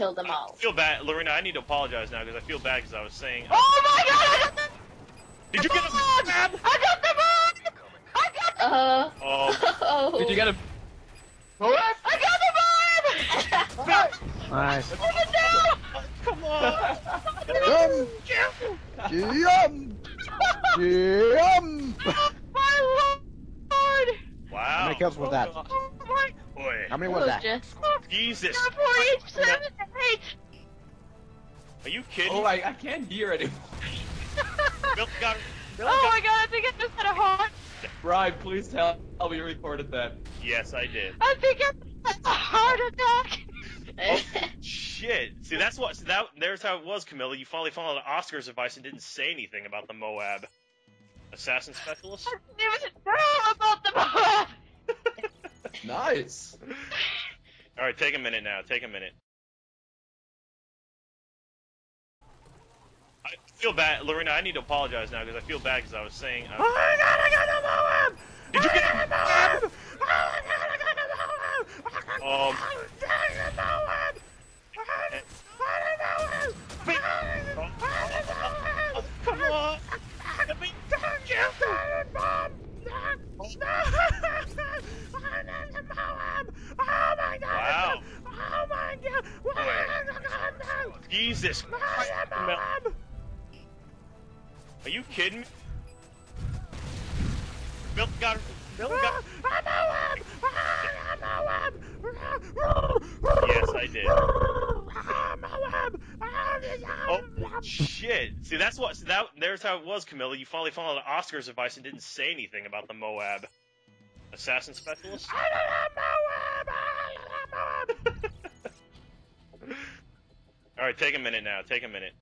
kill them all. I feel bad, Lorena. I need to apologize now because I feel bad because I was saying. Oh my god! I got the, Did you get a I got the bomb! I got the Uh Oh, oh. Did you get a? I got the bomb! Nice. Put it down! come on! Jump! Jump! Jump! My lord! Wow. How many kills was that? Oh my Boy, How many Hello, was that? Jess. Jesus. god! For each seven eight! Are you kidding? Oh, I, I can't hear anymore. Bill got. Bill Oh got- my god, I think I just had a heart! Brian, please tell me you recorded that. Yes, I did. I think I had a heart attack! Oh, shit. See, that's what. See, that there's how it was, Camilla. You finally followed Oscar's advice and didn't say anything about the Moab assassin specialist. I didn't even know about the Moab! Nice. All right, take a minute now. Take a minute. Feel bad, Lorena. I need to apologize now because I feel bad because I was saying. Uh, Oh my god, I got the Moab! Did you get a Moab? Oh my god, I got the Moab! Um, I got the Moab! I got the Moab! come on. Me. Wow. Oh my god! Boy. Jesus Christ. Are you kidding me? Bill got. Bill got. Yes, I did. Oh shit! See, that's what. See, that there's how it was, Camilla. You finally followed Oscar's advice and didn't say anything about the Moab assassin specialist. All right, take a minute now. Take a minute.